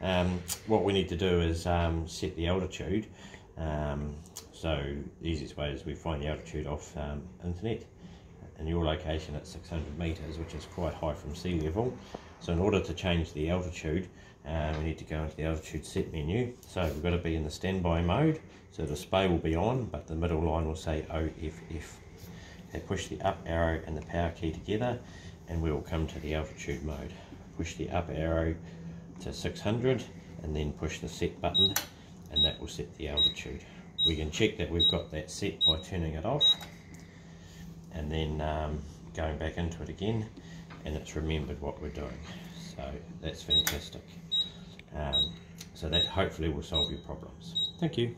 Um, what we need to do is um, set the altitude. Um, so the easiest way is we find the altitude off um, internet and your location at 600 meters, which is quite high from sea level. So in order to change the altitude, uh, we need to go into the altitude set menu. So we've got to be in the standby mode. So the display will be on, but the middle line will say OFF. Okay, push the up arrow and the power key together and we will come to the altitude mode. Push the up arrow to 600 and then push the set button and that will set the altitude. We can check that we've got that set by turning it off and then um, going back into it again and it's remembered what we're doing. So that's fantastic. Um, so that hopefully will solve your problems. Thank you.